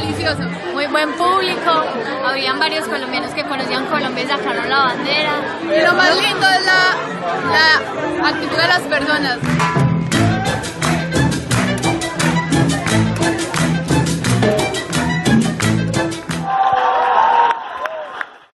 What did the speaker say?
delicioso, muy buen público, habían varios colombianos que conocían Colombia y sacaron la bandera. Y lo más lindo es la actitud de las personas.